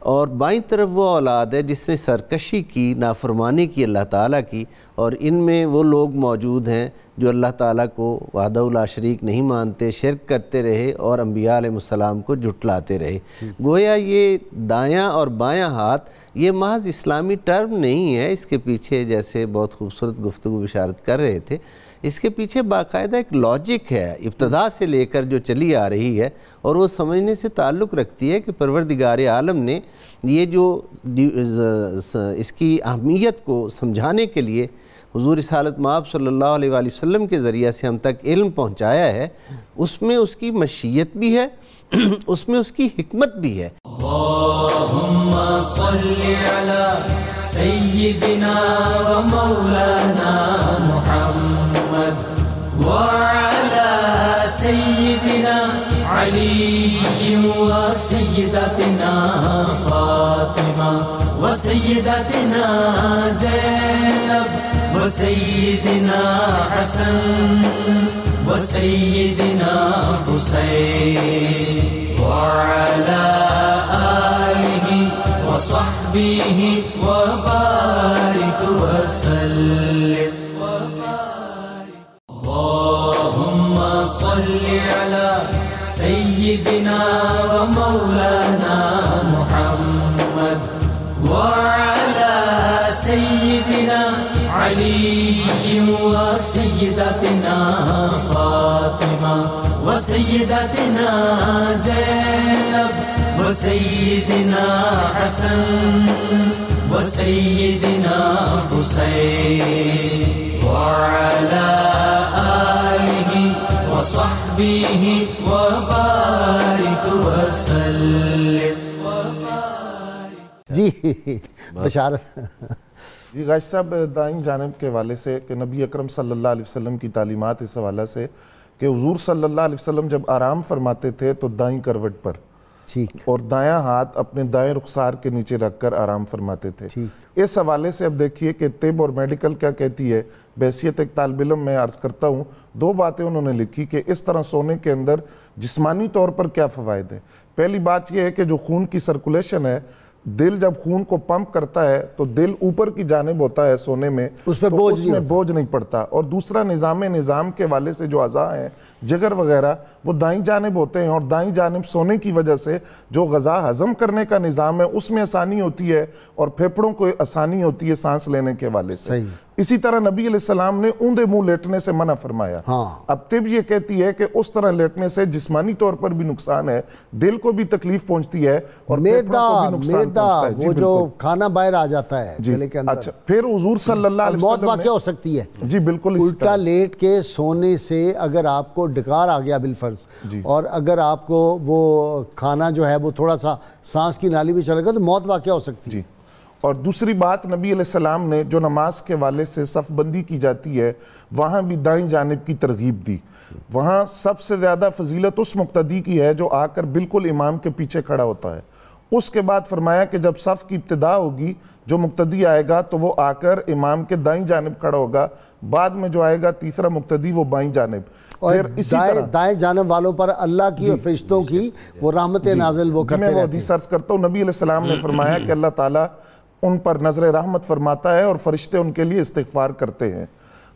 اور بائیں طرف وہ اولاد ہے جس نے سرکشی کی، نافرمانی کی اللہ تعالیٰ کی، اور ان میں وہ لوگ موجود ہیں جو اللہ تعالیٰ کو وحدہ اللہ شریک نہیں مانتے، شرک کرتے رہے اور انبیاء علیہ السلام کو جھٹلاتے رہے۔ گویا یہ دایاں اور بایاں ہاتھ، یہ محض اسلامی ٹرم نہیں ہے۔ اس کے پیچھے جیسے بہت خوبصورت گفتگو بشارت کر رہے تھے۔ اس کے پیچھے باقاعدہ ایک لاجک ہے، ابتدا سے لے کر جو چلی آ رہی ہے، اور وہ سمجھنے سے تعلق رکھتی ہے کہ پروردگار عالم نے یہ جو اس کی اہمیت کو سمجھانے کے لیے حضور رسالت مآب صلی اللہ علیہ وآلہ وسلم کے ذریعہ سے ہم تک علم پہنچایا ہے، اس میں اس کی مشیت بھی ہے، اس میں اس کی حکمت بھی ہے۔ اللہم صلی علی سیدنا و مولانا سيدنا علي وسيدتنا فاطمة وسيدتنا زينب وسيدنا حسن وسيدنا حسين وعلى آله وصحبه وبارك وسلم. وسيدتنا فاطمة وسيدتنا زينب وسيدنا حسن وسيدنا حسين وعلى آله وصحبه وبارك وسلم. جی بشارت جی غائش صاحب دائیں جانب کے حوالے سے کہ نبی اکرم صلی اللہ علیہ وسلم کی تعلیمات اس حوالہ سے کہ حضور صلی اللہ علیہ وسلم جب آرام فرماتے تھے تو دائیں کروٹ پر اور دایاں ہاتھ اپنے دائیں رخسار کے نیچے رکھ کر آرام فرماتے تھے۔ اس حوالے سے اب دیکھیے کہ طب اور میڈیکل کیا کہتی ہے؟ بحثیت ایک طالب علم میں عرض کرتا ہوں دو باتیں انہوں نے لکھی کہ اس طرح سونے کے اندر جسمانی طور پر کیا فوائد ہیں؟ پہلی بات یہ ہے کہ جو خون کی سرکولیشن ہے دل جب خون کو پمپ کرتا ہے تو دل اوپر کی جانب ہوتا ہے سونے میں اس پہ تو بوجھ اس نہیں میں۔ بوجھ نہیں پڑتا اور دوسرا نظام نظام کے والے سے جو اعضاء ہیں جگر وغیرہ وہ دائیں جانب ہوتے ہیں اور دائیں جانب سونے کی وجہ سے جو غذا ہضم کرنے کا نظام ہے اس میں آسانی ہوتی ہے اور پھیپڑوں کو آسانی ہوتی ہے سانس لینے کے والے سے۔ اسی طرح نبی علیہ السلام نے اوندے منہ لیٹنے سے منع فرمایا۔ ہاں۔ اب طب یہ کہتی ہے کہ اس طرح لیٹنے سے جسمانی طور پر بھی نقصان ہے دل کو بھی تکلیف پہنچتی ہے اور میدا کو بھی نقصان میدا جی وہ جو کھانا باہر آ جاتا ہے جی گلے کے اندر۔ اچھا پھر حضور صلی اللہ علیہ موت وسلم واقع ہو سکتی ہے۔ جی بالکل الٹا لیٹ کے سونے سے اگر آپ کو ڈکار آ گیا بالفرض جی۔ اور اگر آپ کو وہ کھانا جو ہے وہ تھوڑا سا سانس کی نالی بھی چلے گا تو موت واقع ہو سکتی ہے۔ جی۔ اور دوسری بات نبی علیہ السلام نے جو نماز کے والے سے صف بندی کی جاتی ہے وہاں بھی دائیں جانب کی ترغیب دی۔ وہاں سب سے زیادہ فضیلت اس مقتدی کی ہے جو آ کر بالکل امام کے پیچھے کھڑا ہوتا ہے۔ اس کے بعد فرمایا کہ جب صف کی ابتدا ہوگی جو مقتدی آئے گا تو وہ آ کر امام کے دائیں جانب کھڑا ہوگا۔ بعد میں جو آئے گا تیسرا مقتدی وہ بائیں جانب۔ اور پھر اسی دائیں طرح دائیں جانب والوں پر اللہ کی اور فرشتوں کی وہ رحمت نازل وہ جی میں کرتے وہ رہتے حدیث عرض کرتا ہوں نبی علیہ السلام نے فرمایا کہ اللہ تعالیٰ ان پر نظر رحمت فرماتا ہے اور فرشتے ان کے لیے استغفار کرتے ہیں۔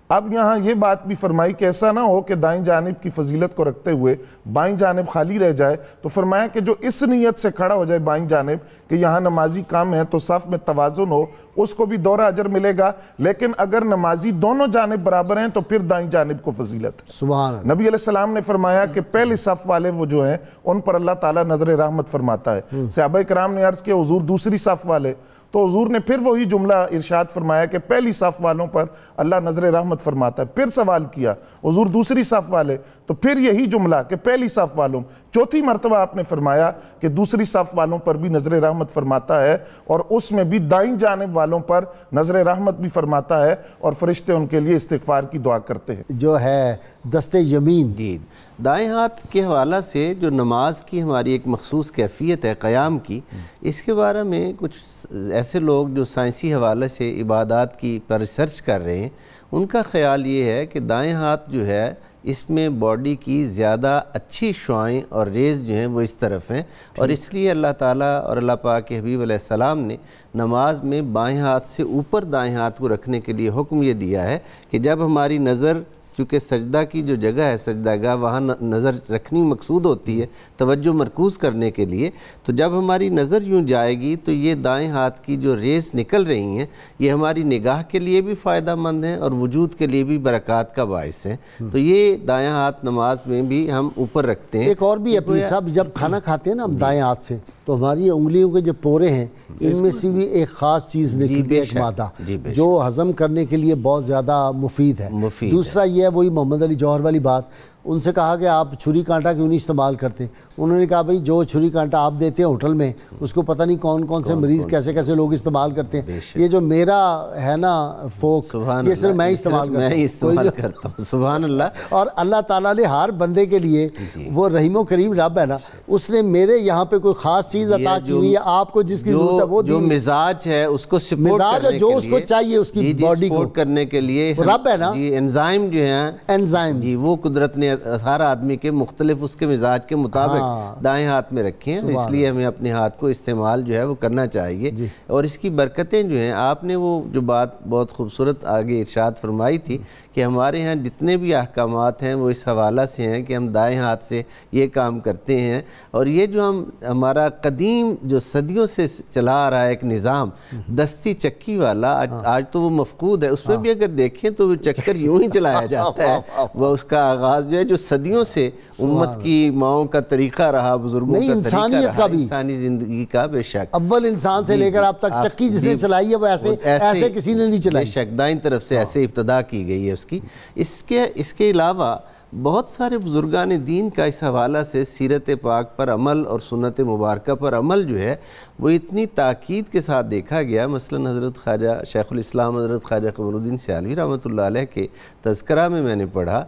اب یہاں یہ بات بھی فرمائی کہ ایسا نہ ہو کہ دائیں جانب کی فضیلت کو رکھتے ہوئے بائیں جانب خالی رہ جائے تو فرمایا کہ جو اس نیت سے کھڑا ہو جائے بائیں جانب کہ یہاں نمازی کام ہے تو صف میں توازن ہو اس کو بھی دورہ اجر ملے گا۔ لیکن اگر نمازی دونوں جانب برابر ہیں تو پھر دائیں جانب کو فضیلت۔ ہے سبحان نبی علیہ السلام نے فرمایا کہ پہلی صف والے وہ جو ہیں ان پر اللہ تعالیٰ نظر رحمت فرماتا ہے۔ صحابہ کرام نے عرض کیا حضور دوسری صف والے۔ تو حضور نے پھر وہی جملہ ارشاد فرمایا کہ پہلی صف والوں پر اللہ نظر رحمت فرماتا ہے، پھر سوال کیا، حضور دوسری صف والے، تو پھر یہی جملہ کہ پہلی صف والوں، چوتھی مرتبہ آپ نے فرمایا کہ دوسری صف والوں پر بھی نظر رحمت فرماتا ہے اور اس میں بھی دائیں جانب والوں پر نظر رحمت بھی فرماتا ہے اور فرشتے ان کے لیے استغفار کی دعا کرتے ہیں۔ جو ہے دست یمین۔ جی۔ دائیں ہاتھ کے حوالہ سے جو نماز کی ہماری ایک مخصوص کیفیت ہے قیام کی اس کے بارے میں کچھ ایسے لوگ جو سائنسی حوالے سے عبادات کی پر ریسرچ کر رہے ہیں ان کا خیال یہ ہے کہ دائیں ہاتھ جو ہے اس میں باڈی کی زیادہ اچھی شعائیں اور ریز جو ہیں وہ اس طرف ہیں۔ اور اس لیے اللہ تعالیٰ اور اللہ پاک کے حبیب علیہ السلام نے نماز میں بائیں ہاتھ سے اوپر دائیں ہاتھ کو رکھنے کے لیے حکم یہ دیا ہے کہ جب ہماری نظر چونکہ سجدہ کی جو جگہ ہے سجدہ گاہ وہاں نظر رکھنی مقصود ہوتی ہے توجہ مرکوز کرنے کے لیے۔ تو جب ہماری نظر یوں جائے گی تو یہ دائیں ہاتھ کی جو ریز نکل رہی ہیں یہ ہماری نگاہ کے لیے بھی فائدہ مند ہیں اور وجود کے لیے بھی برکات کا باعث ہیں۔ تو یہ دائیں ہاتھ نماز میں بھی ہم اوپر رکھتے ہیں۔ ایک اور بھی پیر صاحب جب کھانا کھاتے ہیں نا ہم دائیں ہاتھ سے تو ہماری انگلیوں کے جو پورے ہیں ان میں سے بھی ایک خاص چیز نکلتی بے ہے ایک مادہ جی جو ہضم کرنے کے لیے بہت زیادہ مفید ہے۔ دوسرا یہ ہے وہی محمد علی جوہر والی بات۔ ان سے کہا کہ آپ چھری کانٹا کیوں نہیں استعمال کرتے؟ انہوں نے کہا بھائی جو چھری کانٹا آپ دیتے ہیں ہوٹل میں اس کو پتہ نہیں کون کون سے مریض کیسے کیسے لوگ استعمال کرتے ہیں۔ یہ جو میرا ہے نا فوک یہ صرف میں استعمال کرتا ہوں۔ استعمال کوئی جو- کرتا ہوں۔ سبحان اللہ۔ اور اللہ تعالیٰ نے ہر بندے کے لیے وہ رحیم و کریم رب ہے نا اس نے میرے یہاں پہ کوئی خاص چیز عطا کی جو- ہوئی ہے آپ کو جس کی جو- ضرورت ہے وہ جو مزاج ہے اس کو سپورٹ کرنے ہے، جو کے اس کو لیے- چاہیے اس کی جی جی باڈی کو۔ سپورٹ کرنے کے لیے۔ رب ہے نا؟ جی انزائم جو ہیں۔ انزائم جی وہ قدرت نے ہر آدمی کے مختلف اس کے مزاج کے ہاں۔ مطابق دائیں ہاتھ میں رکھے ہیں اس لیے ہمیں اپنے ہاتھ کو استعمال جو ہے وہ کرنا چاہیے جی۔ اور اس کی برکتیں جو ہیں آپ نے وہ جو بات بہت خوبصورت آگے ارشاد فرمائی تھی کہ ہمارے ہاں جتنے بھی احکامات ہیں وہ اس حوالہ سے ہیں کہ ہم دائیں ہاتھ سے یہ کام کرتے ہیں اور یہ جو ہم ہمارا قدیم جو صدیوں سے چلا آ رہا ہے ایک نظام دستی چکی والا آج آج تو وہ مفقود ہے اس میں بھی اگر دیکھیں تو وہ چکر یوں ہی چلایا جاتا ہے۔ وہ اس کا آغاز جو ہے جو صدیوں سے امت کی ماؤں کا طریقہ رہا بزرگوں کا طریقہ انسانیت کا بھی۔ انسانی زندگی کا بے شک۔ اول انسان سے جی، لے کر جی۔ اب تک آپ- چکی جس نے جی، چلائی ہے وہ ایسے ایسے کسی نے نہیں چلائی۔ بے شک دائیں طرف سے ایسے ابتدا کی گئی ہے اس کی۔ اس کے اس کے علاوہ بہت سارے بزرگان دین کا اس حوالہ سے سیرت پاک پر عمل اور سنت مبارکہ پر عمل جو ہے، وہ اتنی تاکید کے ساتھ دیکھا گیا۔ مثلا حضرت خواجہ شیخ الاسلام، حضرت خواجہ قمر الدین سیالوی رحمۃ اللہ علیہ کے تذکرہ میں میں نے پڑھا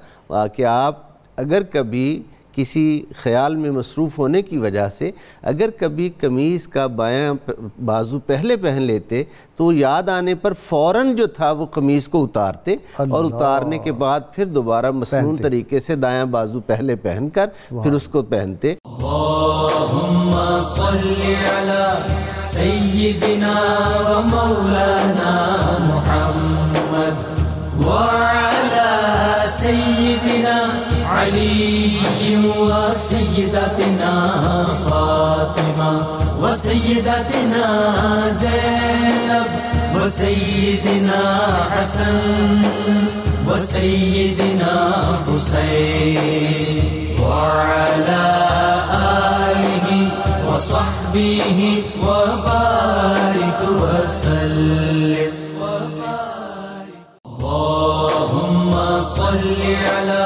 کہ آپ اگر کبھی کسی خیال میں مصروف ہونے کی وجہ سے اگر کبھی قمیض کا بایاں بازو پہلے پہن لیتے تو یاد آنے پر فوراً جو تھا وہ قمیض کو اتارتے اور اتارنے کے بعد پھر دوبارہ مسنون طریقے سے دایاں بازو پہلے پہن کر پھر اس کو پہنتے۔ اللهم صل على سيدنا ومولانا محمد وعلى سيدنا علي وسيدتنا فاطمة وسيدتنا زينب وسيدنا حسن وسيدنا حسين وعلى آله وصحبه وبارك وسلم. اللهم صل على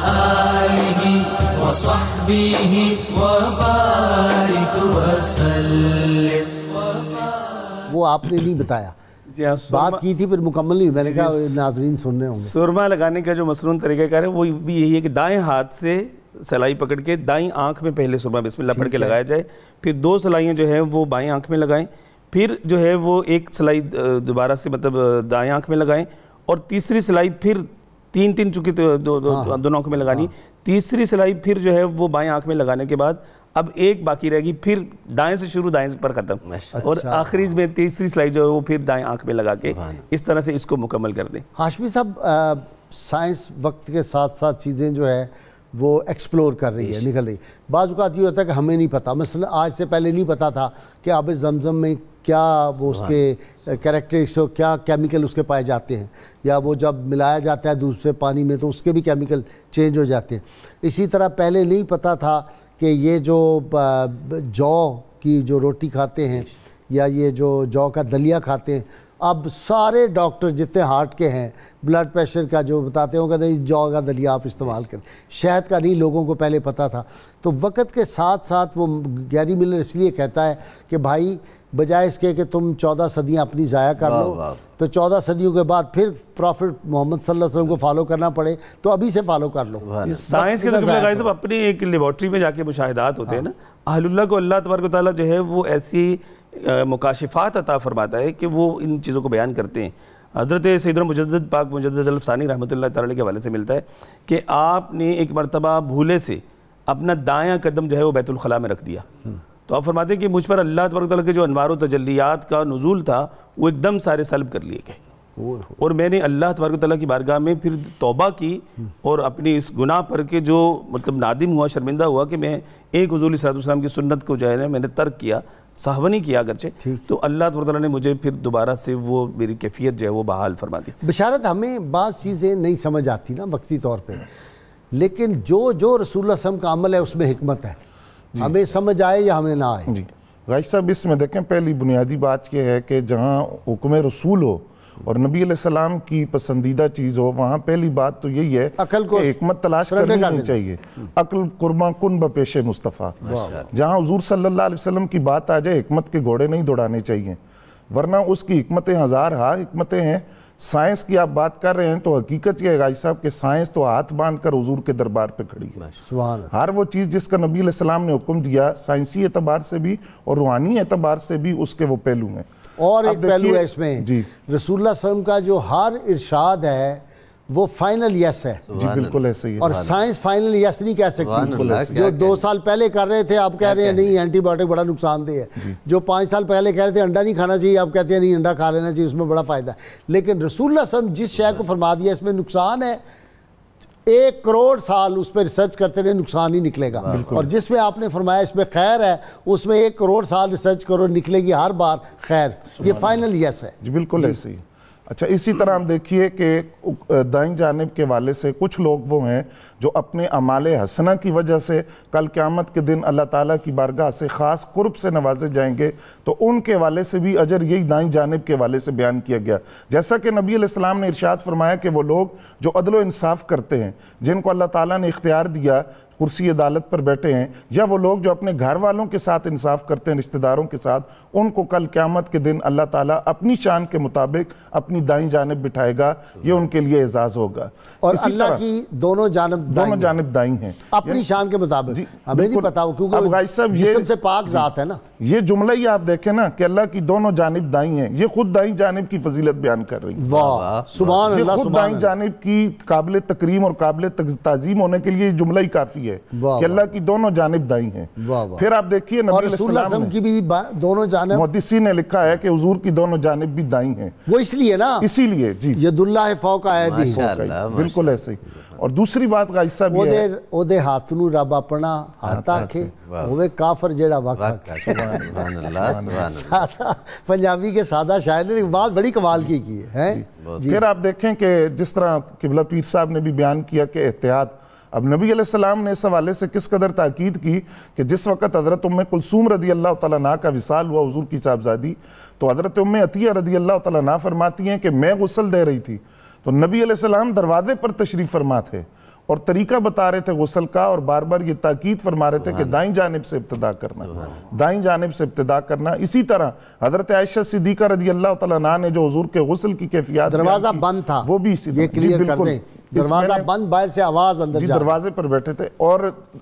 وصحبه وبارك وسلم. وہ آپ نے نہیں بتایا۔ جی ہاں بات کی تھی پھر مکمل نہیں ہوئی۔ میں نے کہا ناظرین سننے ہوں گے۔ سرما لگانے کا جو مصنون طریقہ کار ہے وہ بھی یہی ہے کہ دائیں ہاتھ سے سلائی پکڑ کے دائیں آنکھ میں پہلے سرما بسم اللہ پڑھ کے لگایا جائے۔ پھر دو سلائیاں جو ہیں وہ بائیں آنکھ میں لگائیں۔ پھر جو ہے وہ ایک سلائی دوبارہ سے مطلب دائیں آنکھ میں لگائیں۔ اور تیسری سلائی پھر تین تین چونکہ دو دو دونوں آنکھ میں لگانی۔ تیسری سلائی پھر جو ہے وہ بائیں آنکھ میں لگانے کے بعد اب ایک باقی رہے گی پھر دائیں سے شروع دائیں پر ختم۔ اور آخری میں تیسری سلائی جو ہے وہ پھر دائیں آنکھ میں لگا کے اس طرح سے اس کو مکمل کر دیں۔ ہاشمی صاحب سائنس وقت کے ساتھ ساتھ چیزیں جو ہے وہ ایکسپلور کر رہی ہے نکل رہی۔ بعض اوقات یہ ہوتا ہے کہ ہمیں نہیں پتا۔ مثلا آج سے پہلے نہیں پتا تھا کہ آب زمزم میں کیا وہ اس کے کریکٹرکس ہو کیا کیمیکل اس کے پائے جاتے ہیں۔ یا وہ جب ملایا جاتا ہے دوسرے پانی میں تو اس کے بھی کیمیکل چینج ہو جاتے ہیں۔ اسی طرح پہلے نہیں پتا تھا کہ یہ جو جو کی جو روٹی کھاتے ہیں یا یہ جو جو کا دلیا کھاتے ہیں اب سارے ڈاکٹر جتنے ہارٹ کے ہیں بلڈ پریشر کا جو بتاتے ہوں کہتے ہیں جو کا دلیا آپ استعمال کریں۔ شہد کا نہیں لوگوں کو پہلے پتا تھا۔ تو وقت کے ساتھ ساتھ وہ گیری ملر اس لیے کہتا ہے کہ بھائی بجائے اس کے کہ تم چودہ صدیاں اپنی ضائع کر لو تو چودہ صدیوں کے بعد پھر پروفٹ محمد صلی اللہ علیہ وسلم کو فالو کرنا پڑے۔ تو ابھی سے فالو کر لو۔ سائنس کے صاحب اپنی ایک لیبارٹری میں جا کے مشاہدات ہوتے ہیں نا۔ اہل اللہ کو اللہ تبارک و تعالیٰ جو ہے وہ ایسی مکاشفات عطا فرماتا ہے کہ وہ ان چیزوں کو بیان کرتے ہیں۔ حضرت سید المجدد پاک مجدد الفسانی رحمۃ اللہ تعالی کے حوالے سے ملتا ہے کہ آپ نے ایک مرتبہ بھولے سے اپنا دایاں قدم جو ہے وہ بیت الخلاء میں رکھ دیا۔ تو آپ فرماتے ہیں کہ مجھ پر اللہ تبارک تعالیٰ کے جو انوار و تجلیات کا نزول تھا وہ ایک دم سارے سلب کر لیے گئے۔ اور میں نے اللہ تبارک تعالیٰ کی بارگاہ میں پھر توبہ کی اور اپنی اس گناہ پر کے جو مطلب نادم ہوا شرمندہ ہوا کہ میں ایک حضور صلی اللہ علیہ وسلم کی سنت کو جو ہے میں نے ترک کیا صحبہ نہیں کیا اگرچہ۔ تو اللہ تبارک تعالیٰ نے مجھے پھر دوبارہ سے وہ میری کیفیت جو ہے وہ بحال فرما دی۔ بشارت ہمیں بعض چیزیں نہیں سمجھ آتی نا وقتی طور پہ۔ لیکن جو جو رسول اللہ علیہ وسلم کا عمل ہے اس میں حکمت ہے۔ جی۔ ہمیں سمجھ آئے یا ہمیں نہ آئے؟ جی۔ غائش صاحب اس میں دیکھیں پہلی بنیادی بات یہ ہے کہ جہاں حکم رسول ہو اور نبی علیہ السلام کی پسندیدہ چیز ہو وہاں پہلی بات تو یہی ہے کہ حکمت تلاش کرنی نہیں چاہیے۔ عقل قربان کن بپیش مصطفیٰ۔ جہاں حضور صلی اللہ علیہ وسلم کی بات آ جائے حکمت کے گھوڑے نہیں دوڑانے چاہیے۔ ورنہ اس کی حکمتیں ہزار ہاں حکمتیں ہیں۔ سائنس کی آپ بات کر رہے ہیں تو حقیقت یہ ہے غائی صاحب کہ سائنس تو ہاتھ باندھ کر حضور کے دربار پہ کھڑی ہے۔ ہر وہ چیز جس کا نبی علیہ السلام نے حکم دیا سائنسی اعتبار سے بھی اور روحانی اعتبار سے بھی اس کے وہ پہلو ہیں۔ اور ایک پہلو ہے اس میں۔ جی۔ رسول اللہ علیہ وسلم کا جو ہر ارشاد ہے وہ فائنل یس ہے۔ جی بالکل ایسے ہی اور سائنس فائنل یس نہیں کہہ سکتی۔ جو دو سال پہلے کر رہے تھے آپ کہہ رہے ہیں نہیں اینٹی بایوٹک بڑا نقصان دہ ہے۔ جی۔ جو پانچ سال پہلے کہہ رہے تھے انڈا نہیں کھانا چاہیے آپ کہتے ہیں نہیں انڈا کھا لینا چاہیے اس میں بڑا فائدہ ہے۔ لیکن رسول اللہ صلی اللہ علیہ وسلم جس شے کو فرما دیا اس میں نقصان ہے۔ ایک کروڑ سال اس پہ ریسرچ کرتے رہے نقصان ہی نکلے گا۔ اور جس میں آپ نے فرمایا اس میں خیر ہے اس میں ایک کروڑ سال ریسرچ کرو نکلے گی ہر بار خیر۔ یہ فائنل یس ہے۔ جی بالکل ایسے ہی۔ اچھا اسی طرح ہم دیکھیے کہ دائیں جانب کے والے سے کچھ لوگ وہ ہیں جو اپنے عمال حسنہ کی وجہ سے کل قیامت کے دن اللہ تعالیٰ کی بارگاہ سے خاص قرب سے نوازے جائیں گے، تو ان کے والے سے بھی اجر یہی دائیں جانب کے والے سے بیان کیا گیا۔ جیسا کہ نبی علیہ السلام نے ارشاد فرمایا کہ وہ لوگ جو عدل و انصاف کرتے ہیں، جن کو اللہ تعالیٰ نے اختیار دیا کرسی عدالت پر بیٹھے ہیں یا وہ لوگ جو اپنے گھر والوں کے ساتھ انصاف کرتے ہیں رشتہ داروں کے ساتھ ان کو کل قیامت کے دن اللہ تعالیٰ اپنی شان کے مطابق اپنی دائیں جانب بٹھائے گا یہ ان کے لیے اعزاز ہوگا۔ اور اللہ کی دونوں جانب دونوں جانب دائیں ہیں۔ اپنی یعنی شان کے مطابق۔ جی، ہمیں نہیں پتا کیونکہ جسم سے پاک ذات ہے نا۔ یہ جملہ ہی آپ دیکھیں نا کہ اللہ کی دونوں جانب دائیں ہیں۔ یہ خود دائیں جانب کی فضیلت بیان کر رہی واہ سبحان اللہ خود دائیں جانب کی قابل تکریم اور قابل تعظیم ہونے کے لیے یہ جملہ ہی کافی ہے۔ کہ اللہ کی دونوں جانب دائیں ہیں۔ پھر آپ دیکھیے نبی علیہ السلام کی بھی دونوں جانب محدثی نے لکھا ہے کہ حضور کی دونوں جانب بھی دائیں ہیں۔ وہ اس لیے نا؟ اسی لیے جی۔ ید اللہ فوق آئے بالکل ایسے ہی۔ اور دوسری بات کا حصہ بھی ہے۔ او دے ہاتھ نو رب اپنا ہاتھ آکھے۔ ہوئے کافر جیڑا وقت پنجابی کے سادہ شاعر نے بات بڑی کمال کی کی ہے جی۔ جی۔ پھر آپ دیکھیں کہ جس طرح قبلہ پیر صاحب نے بھی بیان کیا کہ احتیاط اب نبی علیہ السلام نے اس حوالے سے کس قدر تاکید کی کہ جس وقت حضرت ام کلثوم رضی اللہ تعالیٰ عنہ کا وصال ہوا، حضور کی صاحبزادی، تو حضرت ام عطیہ رضی اللہ تعالیٰ عنہ فرماتی ہیں کہ میں غسل دے رہی تھی۔ تو نبی علیہ السلام دروازے پر تشریف فرما تھے۔ اور طریقہ بتا رہے تھے غسل کا اور بار بار یہ تاکید فرما رہے تھے کہ دائیں جانب سے ابتدا کرنا دائیں جانب سے ابتدا کرنا۔ اسی طرح حضرت عائشہ صدیقہ رضی اللہ تعالیٰ عنہ نے جو حضور کے غسل کی کیفیات دروازہ بند تھا۔ وہ بھی اسی یہ طرح۔ جی بالکل۔ دروازہ بند باہر سے آواز اندر جی۔ دروازے پر بیٹھے تھے۔ اور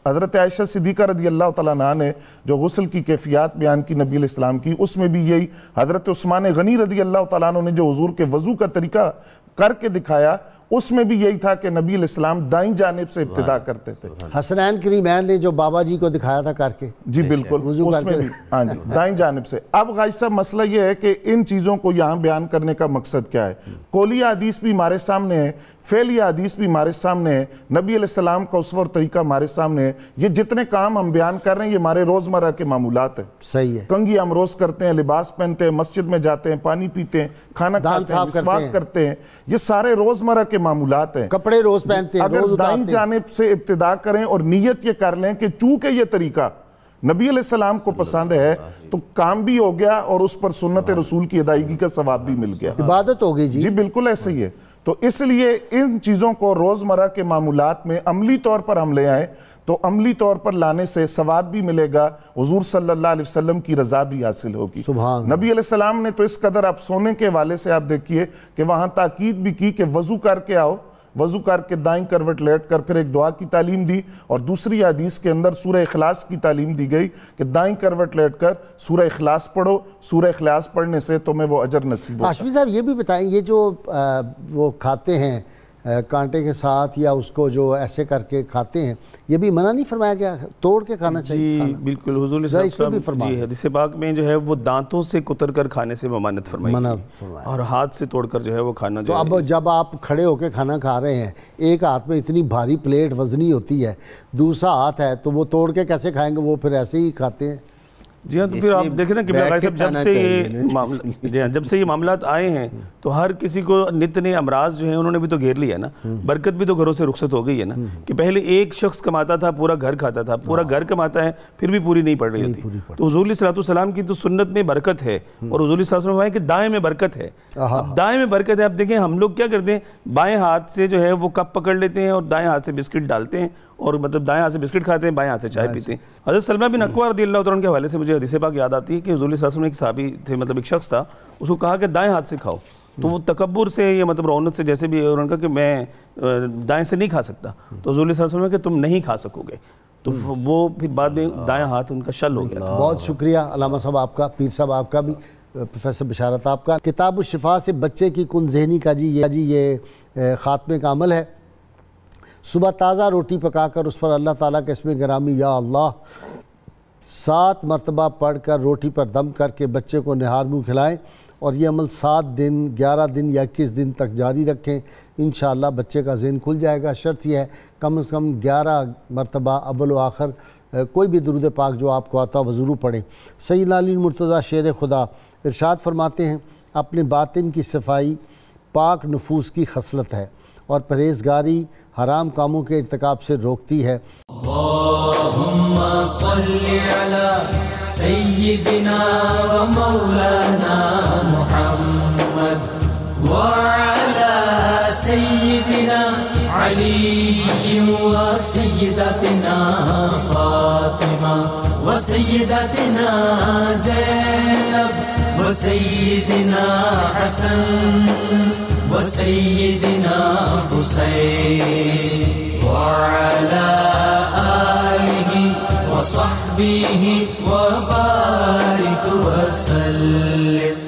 حضرت عائشہ صدیقہ رضی اللہ تعالیٰ عنہ نے جو غسل کی کیفیات بیان کی نبی علیہ السلام کی اس میں بھی یہی حضرت عثمان غنی رضی اللہ تعالیٰ عنہ نے جو حضور کے وضو کا طریقہ کر کے دکھایا اس میں بھی یہی تھا کہ نبی علیہ السلام دائیں جانب سے ابتدا کرتے تھے۔ حسنین کریمین نے جو بابا جی کو دکھایا تھا کر کے۔ جی بالکل۔ اس میں بھی ہاں جی دائیں جانب سے۔ اب غائی صاحب مسئلہ یہ ہے کہ ان چیزوں کو یہاں بیان کرنے کا مقصد کیا ہے؟ کولی حدیث بھی ہمارے سامنے ہے۔ فعلی حدیث بھی ہمارے سامنے ہے۔ نبی علیہ السلام کا اسوہ اور طریقہ ہمارے سامنے ہے۔ یہ جتنے کام ہم بیان کر رہے ہیں یہ ہمارے روزمرہ کے معمولات ہیں۔ صحیح ہے۔ کنگھی ہم روز کرتے ہیں لباس پہنتے ہیں مسجد میں جاتے ہیں پانی پیتے ہیں کھانا کھاتے ہیں مسواک ہیں۔ کرتے ہیں۔ یہ سارے روزمرہ کے معمولات ہیں۔ کپڑے روز پہنتے ہیں اگر دائیں جانب سے ابتدا کریں اور نیت یہ کر لیں کہ چونکہ یہ طریقہ نبی علیہ السلام کو پسند ہے تو کام بھی ہو گیا اور اس پر سنت رسول کی ادائیگی کا ثواب بھی مل گیا۔ عبادت ہو گئی جی۔ جی بالکل ایسے ہی ہے۔ تو اس لیے ان چیزوں کو روزمرہ کے معمولات میں عملی طور پر ہم لے آئیں تو عملی طور پر لانے سے ثواب بھی ملے گا۔ حضور صلی اللہ علیہ وسلم کی رضا بھی حاصل ہوگی۔ سبحان۔ نبی علیہ السلام نے تو اس قدر آپ سونے کے حوالے سے آپ دیکھیے کہ وہاں تاکید بھی کی کہ وضو کر کے آؤ۔ وضو کر کے دائیں کروٹ لیٹ کر پھر ایک دعا کی تعلیم دی اور دوسری حدیث کے اندر سورہ اخلاص کی تعلیم دی گئی کہ دائیں کروٹ لیٹ کر سورہ اخلاص پڑھو سورہ اخلاص پڑھنے سے تمہیں وہ اجر نصیب ہوگا ہاشمی صاحب یہ بھی بتائیں یہ جو آ، وہ کھاتے ہیں آ، کانٹے کے ساتھ یا اس کو جو ایسے کر کے کھاتے ہیں یہ بھی منع نہیں فرمایا گیا توڑ کے کھانا چاہیے جی؟ بالکل حضور جی۔ حدیث پاک میں جو ہے وہ دانتوں سے کتر کر کھانے سے ممانت فرمائی منع فرمایا۔ اور ہاتھ سے توڑ کر جو ہے وہ کھانا جو اب جب آپ کھڑے ہو کے کھانا کھا رہے ہیں ایک ہاتھ میں اتنی بھاری پلیٹ وزنی ہوتی ہے دوسرا ہاتھ ہے تو وہ توڑ کے کیسے کھائیں گے وہ پھر ایسے ہی کھاتے ہیں جی ہاں تو پھر آپ دیکھیں نا کہ بھائی صاحب جب سے یہ جی ہاں جب سے یہ معاملات آئے ہیں تو ہر کسی کو نت نئے امراض جو ہیں انہوں نے بھی تو گھیر لیا نا۔ برکت بھی تو گھروں سے رخصت ہو گئی ہے نا۔ کہ پہلے ایک شخص کماتا تھا پورا گھر کھاتا تھا پورا گھر کماتا ہے پھر بھی پوری نہیں پڑ رہی ہوتی۔ تو حضور علیہ الصلوۃ والسلام کی تو سنت میں برکت ہے۔ اور حضور علیہ ہے کہ دائیں میں برکت ہے۔ دائیں میں برکت ہے اب دیکھیں ہم لوگ کیا کرتے ہیں؟ بائیں ہاتھ سے جو ہے وہ کپ پکڑ لیتے ہیں اور دائیں ہاتھ سے بسکٹ ڈالتے ہیں۔ اور مطلب دائیں ہاتھ سے بسکٹ کھاتے ہیں بائیں ہاتھ سے چائے پیتے ہیں۔ حضرت سلمہ بن اکوہ رضی اللہ تعالیٰ کے حوالے سے مجھے حدیث پاک یاد آتی ہے کہ حضور علیہ السلام ایک صحابی تھے مطلب ایک شخص تھا اس کو کہا کہ دائیں ہاتھ سے کھاؤ۔ تو وہ تکبر سے یا مطلب رونت سے جیسے بھی انہوں نے کہا کہ میں دائیں سے نہیں کھا سکتا۔ تو حضور علیہ السلام نے کہ تم نہیں کھا سکو گے۔ تو وہ پھر بعد میں دائیں ہاتھ ان کا شل ہو گیا بہت شکریہ علامہ صاحب آپ کا پیر صاحب آپ کا بھی پروفیسر بشارت آپ کا۔ کتاب الشفا سے بچے کی کن ذہنی کا جی یہ جی یہ خاتمے کا عمل ہے۔ صبح تازہ روٹی پکا کر اس پر اللہ تعالیٰ کے اسم گرامی، یا اللہ، سات مرتبہ پڑھ کر روٹی پر دم کر کے بچے کو نہار منہ کھلائیں اور یہ عمل سات دن، گیارہ دن یا اکیس دن تک جاری رکھیں، انشاءاللہ بچے کا ذہن کھل جائے گا۔ شرط یہ ہے، کم از کم گیارہ مرتبہ اول و آخر کوئی بھی درود پاک جو آپ کو آتا وہ ضرور پڑھیں۔ سید علی مرتضیٰ شیر خدا ارشاد فرماتے ہیں، اپنے باطن کی صفائی پاک نفوس کی خصلت ہے۔ اور پرہیزگاری حرام کاموں کے ارتکاب سے روکتی ہے۔ اللهم صل على سيدنا ومولانا محمد وعلى سيدنا علي وسيدتنا فاطمة وسيدتنا زينب وسيدنا حسن وسيدنا حسين وعلى آله وصحبه وبارك وسلم.